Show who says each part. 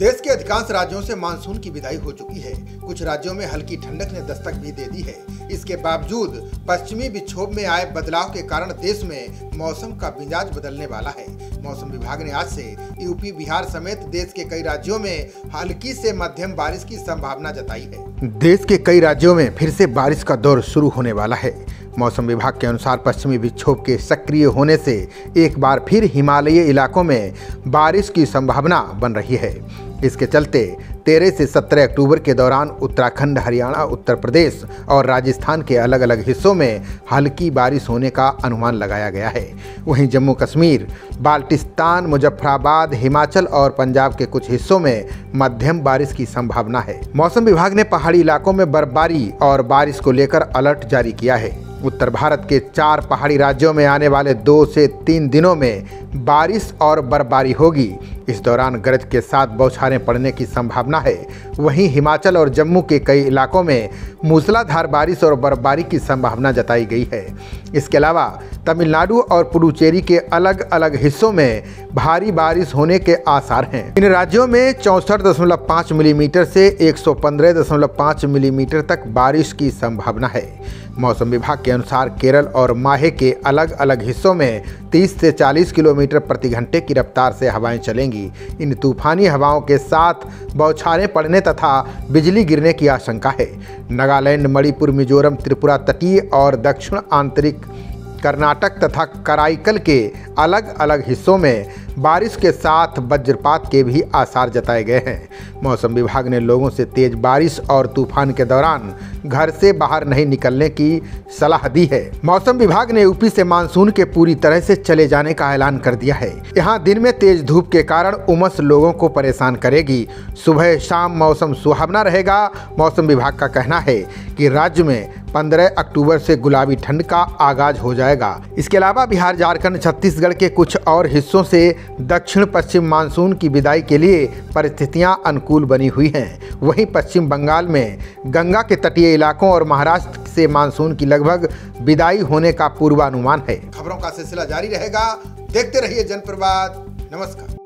Speaker 1: देश के अधिकांश राज्यों से मानसून की विदाई हो चुकी है। कुछ राज्यों में हल्की ठंडक ने दस्तक भी दे दी है। इसके बावजूद, पश्चिमी विक्षोभ में आए बदलाव के कारण देश में मौसम का मिजाज बदलने वाला है। मौसम विभाग ने आज से यूपी, बिहार समेत देश के कई राज्यों में हल्की से मध्यम बारिश की संभावना जताई है। देश के कई राज्यों में फिर से बारिश का दौर शुरू होने वाला है। मौसम विभाग के अनुसार पश्चिमी विक्षोभ के सक्रिय होने से एक बार फिर हिमालयी इलाकों में बारिश की संभावना बन रही है। इसके चलते 13 से 17 अक्टूबर के दौरान उत्तराखंड, हरियाणा, उत्तर प्रदेश और राजस्थान के अलग अलग हिस्सों में हल्की बारिश होने का अनुमान लगाया गया है। वहीं जम्मू कश्मीर, बाल्टिस्तान, मुजफ्फराबाद, हिमाचल और पंजाब के कुछ हिस्सों में मध्यम बारिश की संभावना है। मौसम विभाग ने पहाड़ी इलाकों में बर्फबारी और बारिश को लेकर अलर्ट जारी किया है। उत्तर भारत के चार पहाड़ी राज्यों में आने वाले दो से तीन दिनों में बारिश और बर्फबारी होगी। इस दौरान गरज के साथ बौछारें पड़ने की संभावना है। वहीं हिमाचल और जम्मू के कई इलाकों में मूसलाधार बारिश और बर्फबारी की संभावना जताई गई है। इसके अलावा तमिलनाडु और पुडुचेरी के अलग अलग हिस्सों में भारी बारिश होने के आसार हैं। इन राज्यों में चौंसठ दशमलव पाँच मिलीमीटर से एक सौ पंद्रह दशमलव पाँच मिलीमीटर तक बारिश की संभावना है। मौसम विभाग के अनुसार केरल और माहे के अलग अलग हिस्सों में 30 से 40 किलोमीटर प्रति घंटे की रफ्तार से हवाएँ चलेंगी। इन तूफानी हवाओं के साथ बौछारें पड़ने तथा बिजली गिरने की आशंका है। नागालैंड, मणिपुर, मिजोरम, त्रिपुरा तटीय और दक्षिण आंतरिक कर्नाटक तथा कराईकल के अलग अलग हिस्सों में बारिश के साथ वज्रपात के भी आसार जताए गए हैं। मौसम विभाग ने लोगों से तेज बारिश और तूफ़ान के दौरान घर से बाहर नहीं निकलने की सलाह दी है। मौसम विभाग ने यूपी से मानसून के पूरी तरह से चले जाने का ऐलान कर दिया है। यहाँ दिन में तेज धूप के कारण उमस लोगों को परेशान करेगी। सुबह शाम मौसम सुहावना रहेगा। मौसम विभाग का कहना है कि राज्य में 15 अक्टूबर से गुलाबी ठंड का आगाज़ हो जाएगा। इसके अलावा बिहार, झारखंड, छत्तीसगढ़ के कुछ और हिस्सों से दक्षिण पश्चिम मानसून की विदाई के लिए परिस्थितियाँ अनुकूल बनी हुई हैं। वहीं पश्चिम बंगाल में गंगा के तटीय इलाकों और महाराष्ट्र से मानसून की लगभग विदाई होने का पूर्वानुमान है। खबरों का सिलसिला जारी रहेगा। देखते रहिए जनप्रवाद। नमस्कार।